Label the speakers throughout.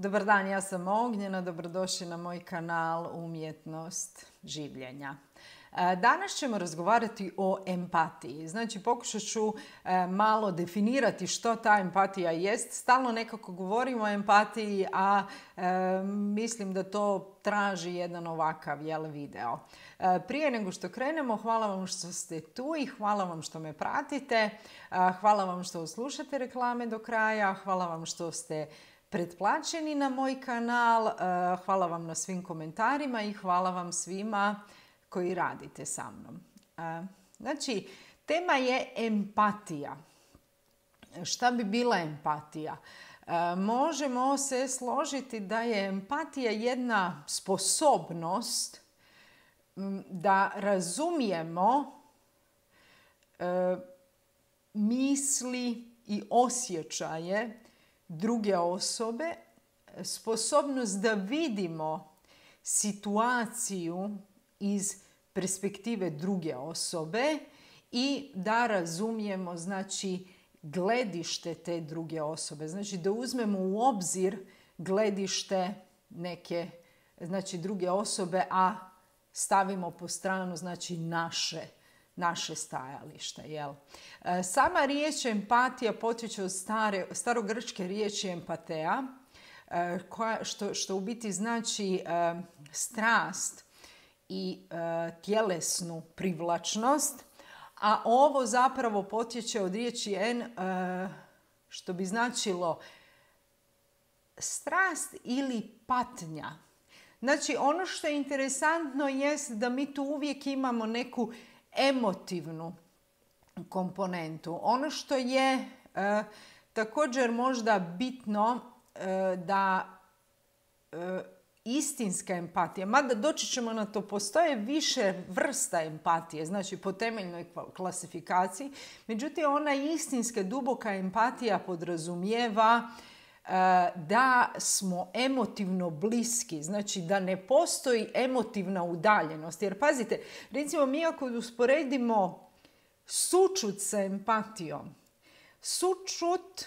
Speaker 1: Dobar dan, ja sam Ognjena, dobrodošli na moj kanal Umjetnost življenja. E, danas ćemo razgovarati o empatiji. Znači, pokušat ću e, malo definirati što ta empatija jest. Stalno nekako govorimo o empatiji, a e, mislim da to traži jedan ovakav jel, video. Prije nego što krenemo, hvala vam što ste tu i hvala vam što me pratite. Hvala vam što slušate reklame do kraja. Hvala vam što ste pretplaćeni na moj kanal. Hvala vam na svim komentarima i hvala vam svima koji radite sa mnom. Znači, tema je empatija. Šta bi bila empatija? Možemo se složiti da je empatija jedna sposobnost da razumijemo misli i osjećaje druge osobe, sposobnost da vidimo situaciju iz perspektive druge osobe i da razumijemo znači gledište te druge osobe. Znači da uzmemo u obzir gledište neke znači druge osobe, a stavimo po stranu znači naše naše stajalište. Jel? E, sama riječ empatija potječe od stare, starogrčke riječi empatea, e, koja, što, što u biti znači e, strast i tjelesnu privlačnost, a ovo zapravo potječe od riječi en, što bi značilo strast ili patnja. Znači, ono što je interesantno jest da mi tu uvijek imamo neku emotivnu komponentu. Ono što je e, također možda bitno e, da e, istinska empatija, mada doći ćemo na to, postoje više vrsta empatije, znači po temeljnoj klasifikaciji, međutim ona istinska duboka empatija podrazumijeva da smo emotivno bliski, znači da ne postoji emotivna udaljenost. Jer pazite, recimo mi ako usporedimo sučut sa empatijom, sučut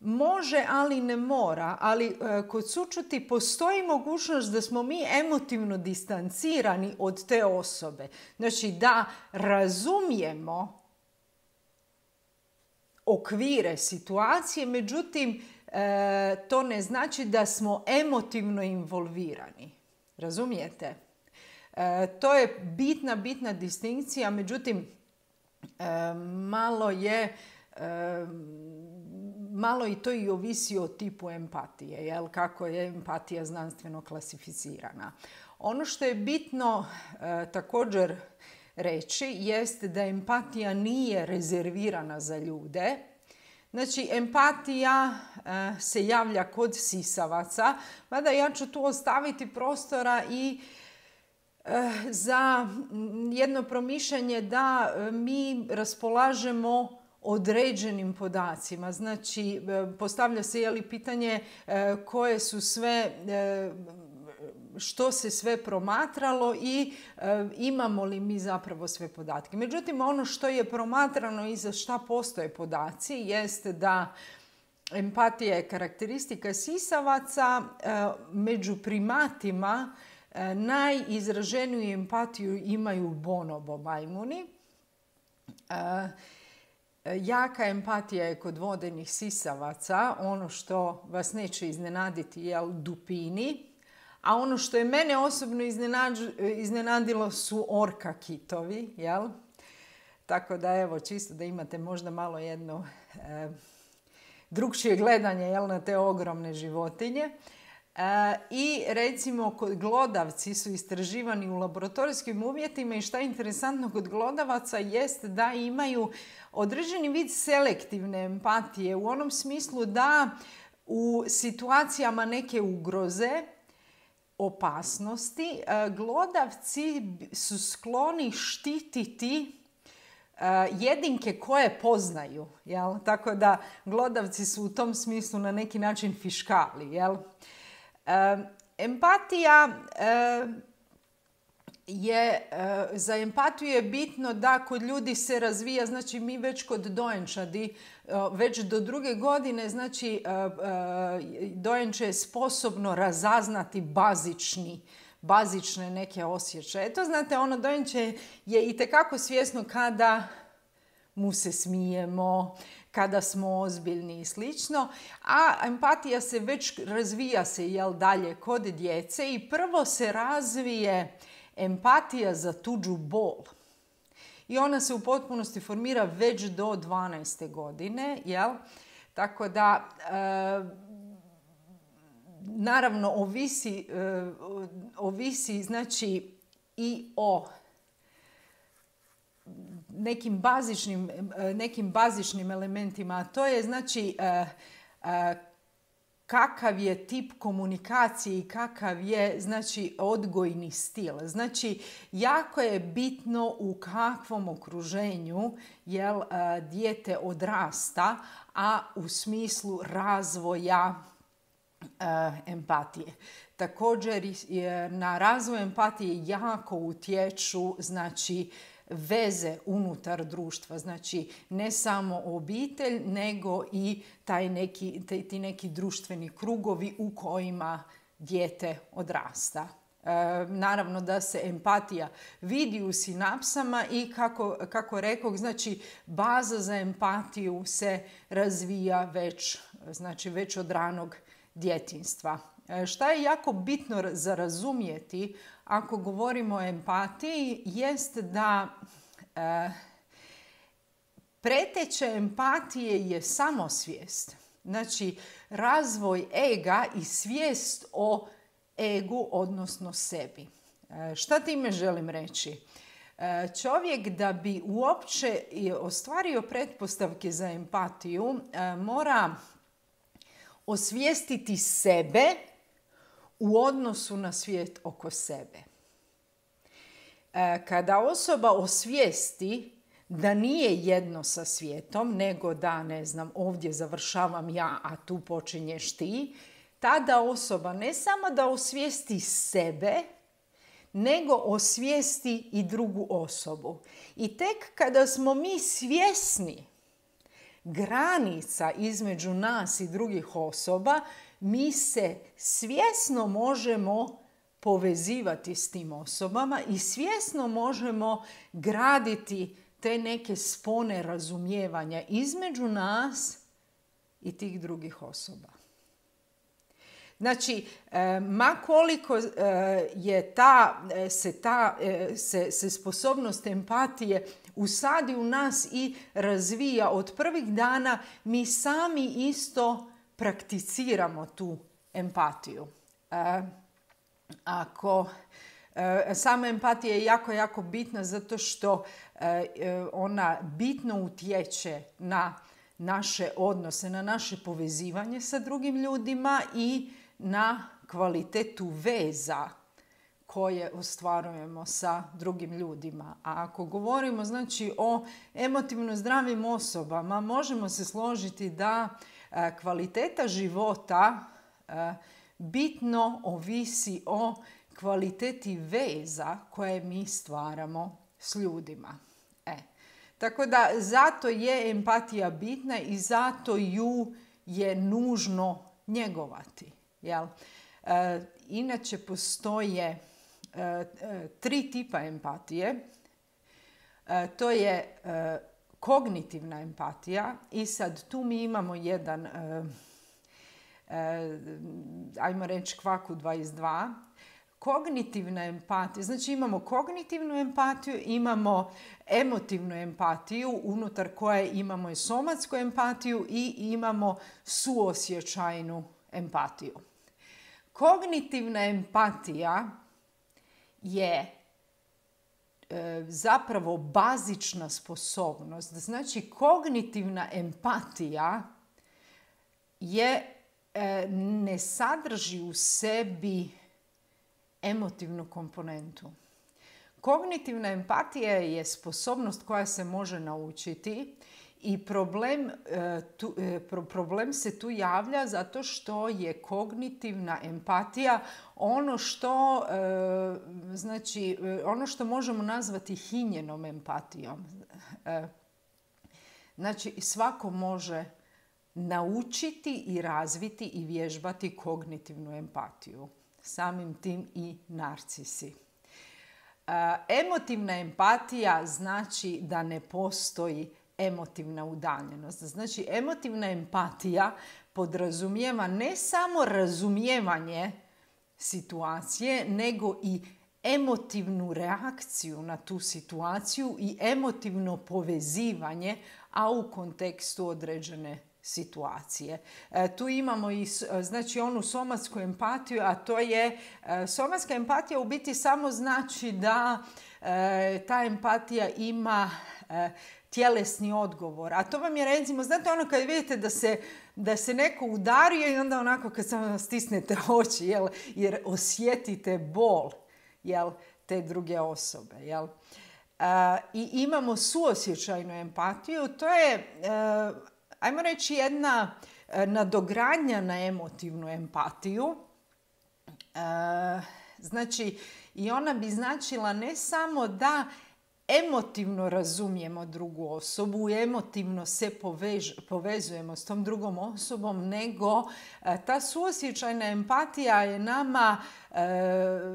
Speaker 1: može, ali ne mora, ali e, kod sučuti postoji mogućnost da smo mi emotivno distancirani od te osobe. Znači da razumijemo okvire situacije, međutim e, to ne znači da smo emotivno involvirani. Razumijete? E, to je bitna, bitna distinkcija, međutim e, malo je malo i to i ovisi o tipu empatije, jel? kako je empatija znanstveno klasificirana. Ono što je bitno također reći jest da empatija nije rezervirana za ljude. Znači, empatija e, se javlja kod sisavaca, mada ja ću tu ostaviti prostora i e, za jedno promišljanje da e, mi raspolažemo određenim podacima. Znači, postavlja se je li pitanje koje su sve što se sve promatralo i e, imamo li mi zapravo sve podatke. Međutim, ono što je promatrano i za šta postoje podaci jeste da empatija je karakteristika sisavaca. E, među primatima e, najizraženiju empatiju imaju bonobo majmuni. Jaka empatija je kod vodenih sisavaca, ono što vas neće iznenaditi je dupini, a ono što je mene osobno iznenadilo su orka kitovi, jel? Tako da evo, čisto da imate možda malo jedno e, drugčije gledanje jel, na te ogromne životinje. E, I recimo kod glodavci su istraživani u laboratorijskim uvjetima i šta je interesantno kod glodavaca jest da imaju određeni vid selektivne empatije u onom smislu da u situacijama neke ugroze opasnosti, e, glodavci su skloni štititi e, jedinke koje poznaju. Jel? Tako da glodavci su u tom smislu na neki način fiškali. Jel? E, empatija je, za empatiju je bitno da kod ljudi se razvija, znači mi već kod dojenčadi, već do druge godine, znači dojenče je sposobno razaznati bazični bazične neke osjećaje. To znate, ono dojenče je i tekako svjesno kada mu se smijemo, kada smo ozbiljni i slično, a empatija se već razvija se jel dalje kod djece i prvo se razvije empatija za tuđu bol. I ona se u potpunosti formira već do 12. godine, jel? Tako da, e, naravno, ovisi, e, ovisi znači i o nekim bazičnim, nekim bazičnim elementima, a to je znači e, kakav je tip komunikacije i kakav je znači odgojni stil. Znači jako je bitno u kakvom okruženju jel e, dijete odrasta, a u smislu razvoja empatije. Također na razvoj empatije jako utječu znači veze unutar društva. Znači ne samo obitelj, nego i taj neki, ti neki društveni krugovi u kojima dijete odrasta. E, naravno da se empatija vidi u sinapsama i kako, kako rekao, znači baza za empatiju se razvija već, znači već od ranog djetinstva. E, šta je jako bitno za razumjeti ako govorimo o empatiji jest da e, preteče empatije je samosvijest. Znači razvoj ega i svijest o egu, odnosno sebi. E, šta time želim reći? E, čovjek da bi uopće ostvario pretpostavke za empatiju mora osvijestiti sebe u odnosu na svijet oko sebe. E, kada osoba osvijesti da nije jedno sa svijetom, nego da, ne znam, ovdje završavam ja, a tu počinješ ti, tada osoba ne samo da osvijesti sebe, nego osvijesti i drugu osobu. I tek kada smo mi svjesni granica između nas i drugih osoba, mi se svjesno možemo povezivati s tim osobama i svjesno možemo graditi te neke spone razumijevanja između nas i tih drugih osoba. Znači, e, ma koliko e, je ta, e, se ta se, se sposobnost empatije usadi u nas i razvija od prvih dana, mi sami isto prakticiramo tu empatiju. E, ako e, sama empatija je jako, jako bitna zato što e, ona bitno utječe na naše odnose, na naše povezivanje sa drugim ljudima i na kvalitetu veza koje ostvarujemo sa drugim ljudima. A ako govorimo znači o emotivno zdravim osobama, možemo se složiti da kvaliteta života e, bitno ovisi o kvaliteti veza koje mi stvaramo s ljudima. E. Tako da zato je empatija bitna i zato ju je nužno njegovati. Jel? E, inače postoje tri tipa empatije. to je kognitivna empatija i sad tu mi imamo jedan, e, e, ajmo reći kvaku 22, kognitivna empatija, znači imamo kognitivnu empatiju, imamo emotivnu empatiju unutar koje imamo i somatsku empatiju i imamo suosjećajnu empatiju. Kognitivna empatija je zapravo bazična sposobnost. Znači kognitivna empatija je e, ne sadrži u sebi emotivnu komponentu. Kognitivna empatija je sposobnost koja se može naučiti I problem, e, tu, e, problem se tu javlja zato što je kognitivna empatija ono što, e, znači, ono što možemo nazvati hinjenom empatijom. Znači, svako može naučiti i razviti i vježbati kognitivnu empatiju. Samim tim i narcisi. Emotivna empatija znači da ne postoji emotivna udaljenost. Znači, emotivna empatija podrazumijeva ne samo razumijevanje situacije, nego i emotivnu reakciju na tu situaciju i emotivno povezivanje, a u kontekstu određene situacije. E, tu imamo i znači onu somatsku empatiju, a to je e, somatska empatija u biti samo znači da e, ta empatija ima tjelesni odgovor. A to vam je recimo, znate ono kad vidite da se, da se neko udario i onda onako kad samo stisnete oči jel, jer osjetite bol jel, te druge osobe. Jel. I imamo suosjećajnu empatiju. To je, ajmo reći, jedna nadogradnja na emotivnu empatiju. Znači, i ona bi značila ne samo da emotivno razumijemo drugu osobu, emotivno se povezujemo s tom drugom osobom, nego e, ta suosjećajna empatija je nama e,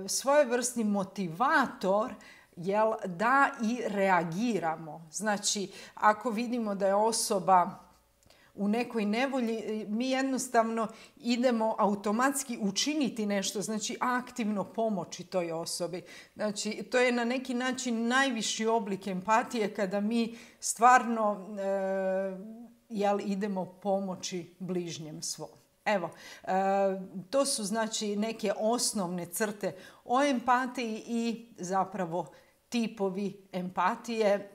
Speaker 1: svojevrsni motivator jel, da i reagiramo. Znači, ako vidimo da je osoba u nekoj nevolji, mi jednostavno idemo automatski učiniti nešto, znači aktivno pomoći toj osobi. Znači, to je na neki način najviši oblik empatije kada mi stvarno e, jel, idemo pomoći bližnjem svom. Evo, e, to su znači neke osnovne crte o empatiji i zapravo tipovi empatije.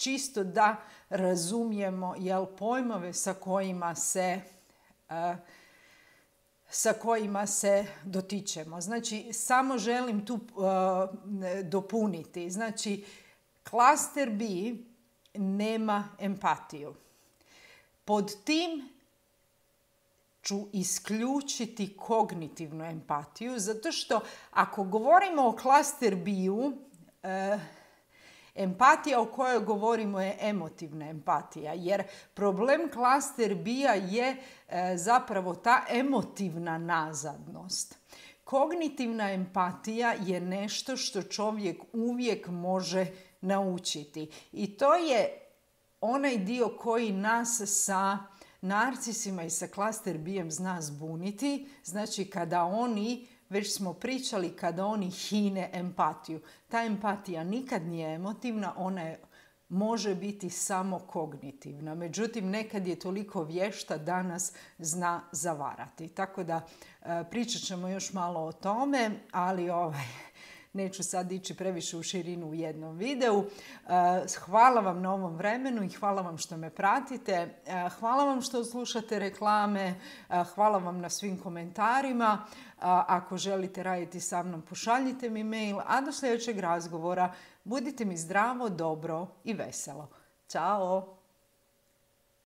Speaker 1: Čisto da razumijemo jel, pojmove sa kojima se e, sa kojima se dotičemo. Znači, samo želim tu e, dopuniti. Znači, klaster B nema empatiju. Pod tim ću isključiti kognitivnu empatiju, zato što ako govorimo o klaster B-u, e, Empatija o kojoj govorimo je emotivna empatija, jer problem klaster bija je e, zapravo ta emotivna nazadnost. Kognitivna empatija je nešto što čovjek uvijek može naučiti i to je onaj dio koji nas sa narcisima i sa klaster bijem zna zbuniti. Znači kada oni već smo pričali kada oni hine empatiju. Ta empatija nikad nije emotivna, ona je može biti samo kognitivna. Međutim, nekad je toliko vješta da nas zna zavarati. Tako da e, pričat ćemo još malo o tome, ali ovaj, Neću sad ići previše u širinu u jednom videu. E, hvala vam na ovom vremenu i hvala vam što me pratite. E, hvala vam što slušate reklame. E, hvala vam na svim komentarima. Ako želite raditi sa mnom, pošaljite mi mail. A do sljedećeg razgovora budite mi zdravo, dobro i veselo. Ćao!